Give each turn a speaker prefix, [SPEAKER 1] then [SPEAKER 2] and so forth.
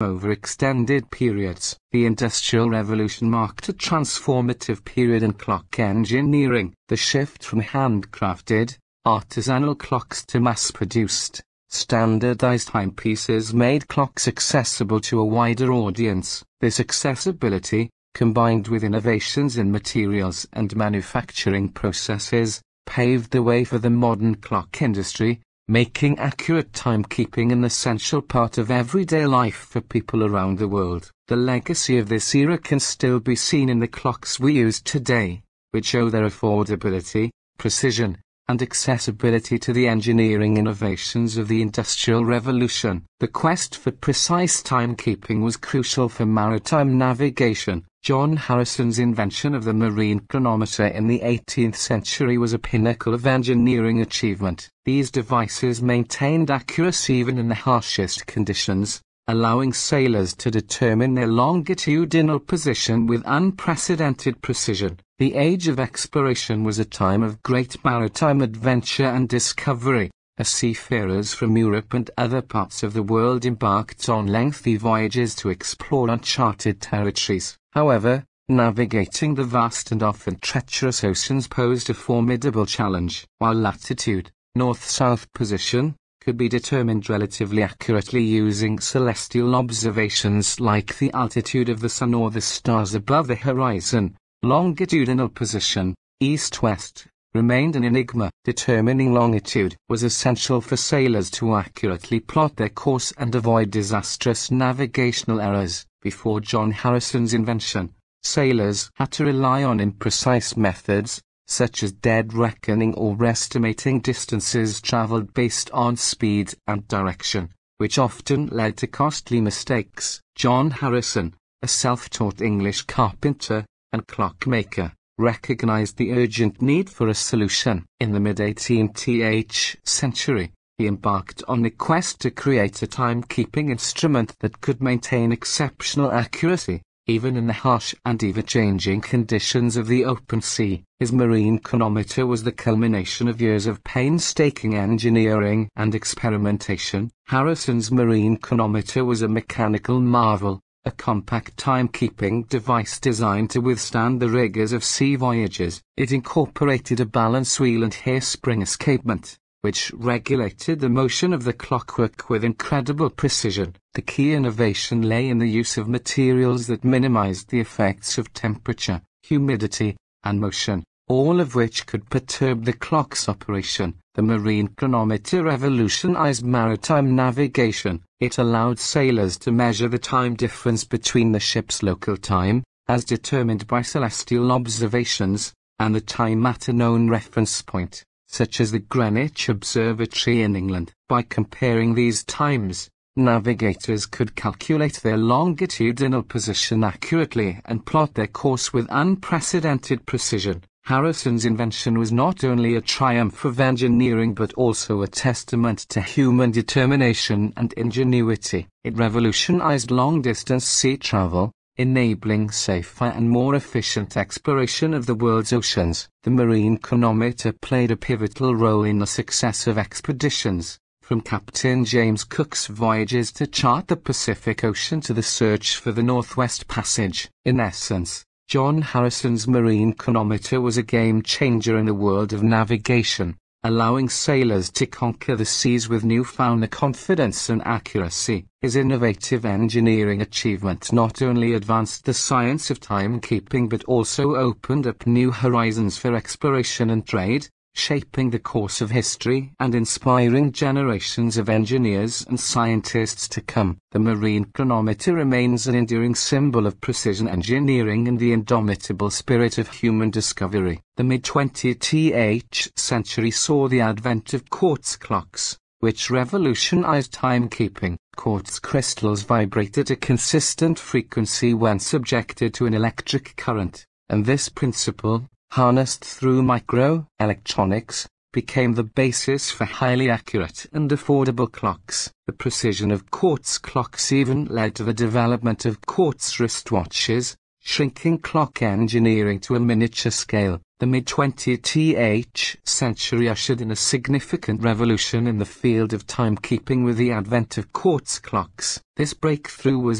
[SPEAKER 1] over extended periods. The Industrial Revolution marked a transformative period in clock engineering. The shift from handcrafted, artisanal clocks to mass-produced, standardized timepieces made clocks accessible to a wider audience. This accessibility, combined with innovations in materials and manufacturing processes, paved the way for the modern clock industry, making accurate timekeeping an essential part of everyday life for people around the world. The legacy of this era can still be seen in the clocks we use today, which owe their affordability, precision, and accessibility to the engineering innovations of the Industrial Revolution. The quest for precise timekeeping was crucial for maritime navigation. John Harrison's invention of the marine chronometer in the 18th century was a pinnacle of engineering achievement. These devices maintained accuracy even in the harshest conditions, allowing sailors to determine their longitudinal position with unprecedented precision. The age of exploration was a time of great maritime adventure and discovery, as seafarers from Europe and other parts of the world embarked on lengthy voyages to explore uncharted territories. However, navigating the vast and often treacherous oceans posed a formidable challenge. While latitude, north-south position, could be determined relatively accurately using celestial observations like the altitude of the sun or the stars above the horizon, Longitudinal position, east-west, remained an enigma. Determining longitude was essential for sailors to accurately plot their course and avoid disastrous navigational errors. Before John Harrison's invention, sailors had to rely on imprecise methods, such as dead reckoning or estimating distances traveled based on speed and direction, which often led to costly mistakes. John Harrison, a self-taught English carpenter, and clockmaker, recognized the urgent need for a solution. In the mid-18th century, he embarked on a quest to create a timekeeping instrument that could maintain exceptional accuracy, even in the harsh and ever-changing conditions of the open sea. His marine chronometer was the culmination of years of painstaking engineering and experimentation. Harrison's marine chronometer was a mechanical marvel, a compact timekeeping device designed to withstand the rigors of sea voyages. It incorporated a balance wheel and hairspring escapement, which regulated the motion of the clockwork with incredible precision. The key innovation lay in the use of materials that minimized the effects of temperature, humidity, and motion, all of which could perturb the clock's operation. The marine chronometer revolutionized maritime navigation. It allowed sailors to measure the time difference between the ship's local time, as determined by celestial observations, and the time at a known reference point, such as the Greenwich Observatory in England. By comparing these times, navigators could calculate their longitudinal position accurately and plot their course with unprecedented precision. Harrison's invention was not only a triumph of engineering but also a testament to human determination and ingenuity. It revolutionized long-distance sea travel, enabling safer and more efficient exploration of the world's oceans. The marine chronometer played a pivotal role in the success of expeditions, from Captain James Cook's voyages to chart the Pacific Ocean to the search for the Northwest Passage. In essence, John Harrison's marine chronometer was a game changer in the world of navigation, allowing sailors to conquer the seas with newfound confidence and accuracy. His innovative engineering achievement not only advanced the science of timekeeping but also opened up new horizons for exploration and trade, shaping the course of history and inspiring generations of engineers and scientists to come. The marine chronometer remains an enduring symbol of precision engineering and the indomitable spirit of human discovery. The mid-20th century saw the advent of quartz clocks, which revolutionized timekeeping. Quartz crystals vibrate at a consistent frequency when subjected to an electric current, and this principle, harnessed through microelectronics, became the basis for highly accurate and affordable clocks. The precision of quartz clocks even led to the development of quartz wristwatches, shrinking clock engineering to a miniature scale. The mid-20th century ushered in a significant revolution in the field of timekeeping with the advent of quartz clocks. This breakthrough was